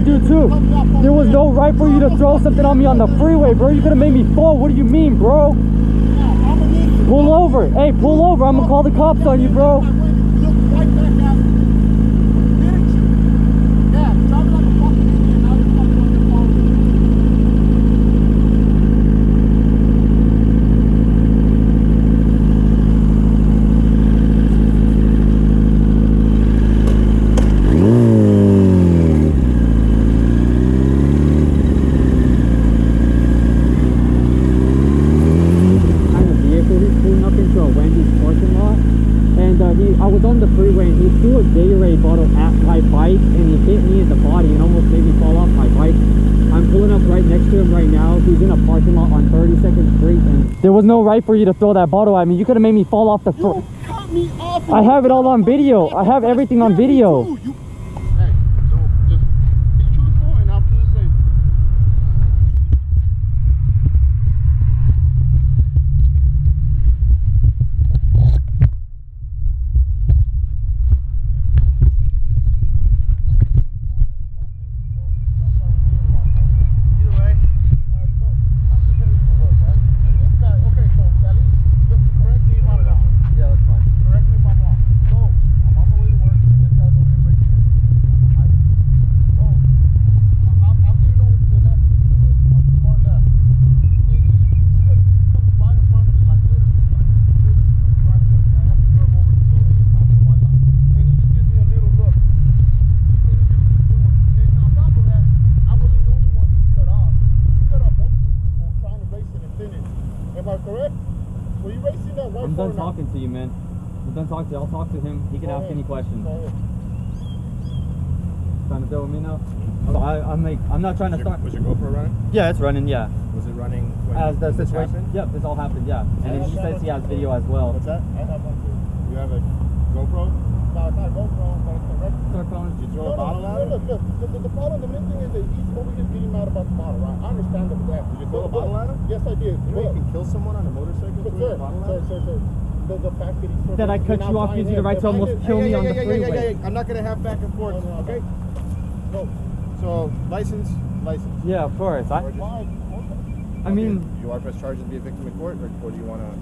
you? There was no right for you to throw something on me on the freeway, bro. You could have made me fall. What do you mean, bro? Pull over. Hey, pull over. I'm gonna call the cops on you, bro. kind of vehicle. He's pulling up into a Wendy's parking lot. And uh, he, I was on the freeway and he threw a Gatorade bottle at my bike and he hit me in the body and almost made me fall off my bike. I'm pulling up right next to him right now. He's in a parking lot on 32nd Street and there was no right for you to throw that bottle at me. You could have made me fall off the front. You cut me off. I have it all on video. I have everything on video. You- Hey, so just be truthful and I'll do the same. Either way, uh, so I'm just heading to work, right? And this guy, okay, so at least just correct me if I'm wrong. Yeah, that's fine. Correct me if I'm wrong. So, I'm on my way to work, and this guy's over here racing and speeding on the highway. So, I- I'm, I'm getting over to the left, to the, on the far left. And he comes right in front of me, like literally, like literally comes right in front of me. I have to curve over to the, past the white line. And he just gives me a little look. And he just keeps going. And on top of that, I wasn't the only one he cut off. He cut off multiple people trying to race it and finish. Am I correct? Were you racing that right I'm done talking to you, man. I'm done talking to you. I'll talk to him. He can ask any questions. Trying to deal with me now? Oh, I, I'm like, I'm not trying to Was your, start. was your GoPro running? Yeah, it's running. Yeah. Was it running when As the this situation. happened? Yep, this all happened. Yeah. And Yeah, he says he has video as well. What's that? I have one too. You have a GoPro? No, it's not GoPro, but it's a record. Start calling. Did you No, throw a no, bottle at no, him? look, look. The, the, the problem, the main thing is that he's over here getting mad about the bottle, right? I understand that with. Did you throw a bottle at him? Yes, I did. You know you can kill someone on a motorcycle But throwing sir, a bottle sir, at him? sir, sir. The, the fact that he's That I cut you're you not off buying gives you the in. right If to I almost did- kill Hey, me yeah, on yeah, the yeah, yeah, yeah, freeway. yeah, yeah. I'm not gonna have back and forth, No, no, okay? No. So license, license. Yeah, of course. I, I mean, Do you want to press charges and be a victim in court, or, or do you want to